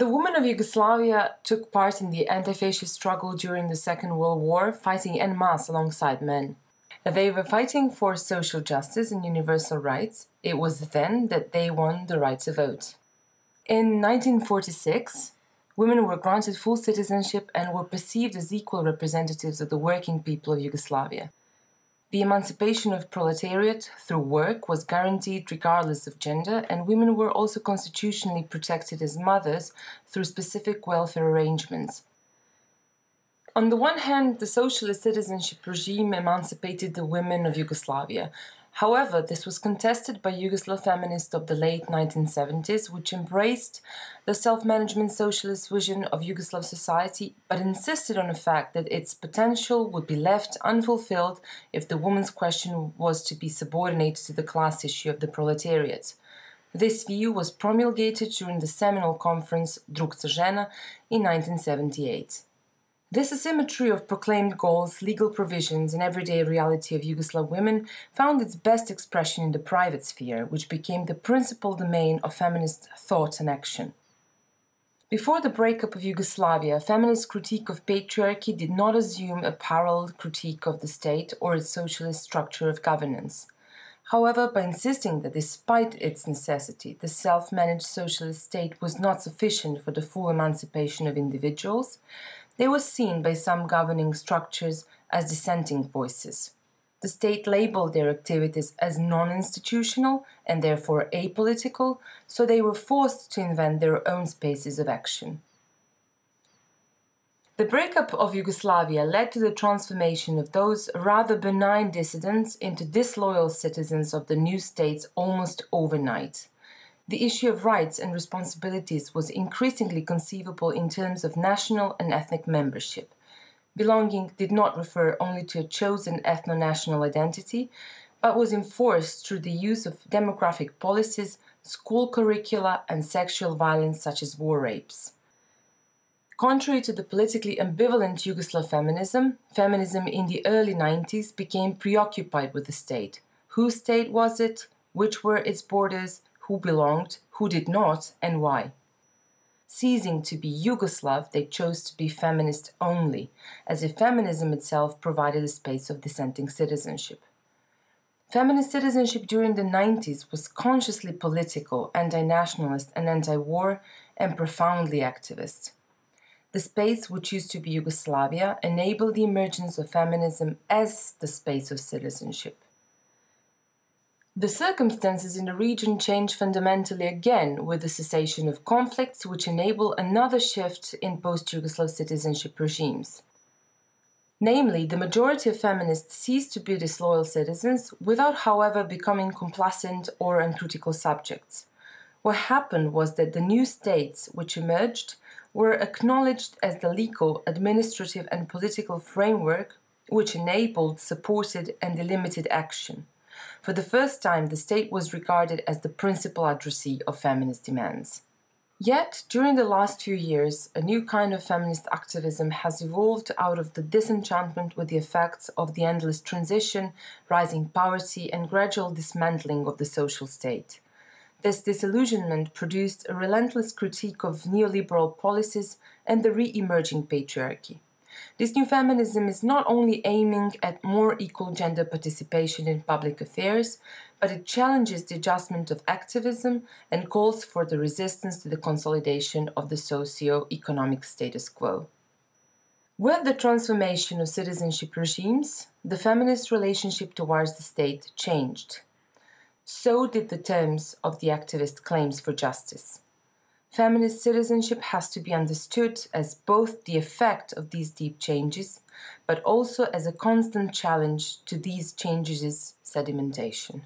The women of Yugoslavia took part in the anti fascist struggle during the Second World War, fighting en masse alongside men. They were fighting for social justice and universal rights. It was then that they won the right to vote. In 1946, women were granted full citizenship and were perceived as equal representatives of the working people of Yugoslavia. The emancipation of proletariat through work was guaranteed regardless of gender, and women were also constitutionally protected as mothers through specific welfare arrangements. On the one hand, the socialist citizenship regime emancipated the women of Yugoslavia. However, this was contested by Yugoslav feminists of the late 1970s, which embraced the self management socialist vision of Yugoslav society, but insisted on the fact that its potential would be left unfulfilled if the woman's question was to be subordinated to the class issue of the proletariat. This view was promulgated during the seminal conference Drug-ca Žena in 1978. This asymmetry of proclaimed goals, legal provisions, and everyday reality of Yugoslav women found its best expression in the private sphere, which became the principal domain of feminist thought and action. Before the breakup of Yugoslavia, feminist critique of patriarchy did not assume a parallel critique of the state or its socialist structure of governance. However, by insisting that despite its necessity, the self managed socialist state was not sufficient for the full emancipation of individuals, they were seen by some governing structures as dissenting voices. The state labeled their activities as non institutional and therefore apolitical, so they were forced to invent their own spaces of action. The breakup of Yugoslavia led to the transformation of those rather benign dissidents into disloyal citizens of the new states almost overnight the issue of rights and responsibilities was increasingly conceivable in terms of national and ethnic membership. Belonging did not refer only to a chosen ethno national identity, but was enforced through the use of demographic policies, school curricula, and sexual violence such as war rapes. Contrary to the politically ambivalent Yugoslav feminism, feminism in the early 90s became preoccupied with the state. Whose state was it? Which were its borders? Who belonged, who did not, and why. Ceasing to be Yugoslav, they chose to be feminist only, as if feminism itself provided a space of dissenting citizenship. Feminist citizenship during the 90s was consciously political, anti nationalist, and anti war, and profoundly activist. The space which used to be Yugoslavia enabled the emergence of feminism as the space of citizenship. The circumstances in the region change fundamentally again with the cessation of conflicts, which enable another shift in post Yugoslav citizenship regimes. Namely, the majority of feminists cease to be disloyal citizens without, however, becoming complacent or uncritical subjects. What happened was that the new states which emerged were acknowledged as the legal, administrative, and political framework which enabled, supported, and delimited action. For the first time, the state was regarded as the principal addressee of feminist demands. Yet, during the last few years, a new kind of feminist activism has evolved out of the disenchantment with the effects of the endless transition, rising poverty, and gradual dismantling of the social state. This disillusionment produced a relentless critique of neoliberal policies and the re emerging patriarchy. This new feminism is not only aiming at more equal gender participation in public affairs, but it challenges the adjustment of activism and calls for the resistance to the consolidation of the socio economic status quo. With the transformation of citizenship regimes, the feminist relationship towards the state changed. So did the terms of the activist claims for justice. Feminist citizenship has to be understood as both the effect of these deep changes, but also as a constant challenge to these changes' sedimentation.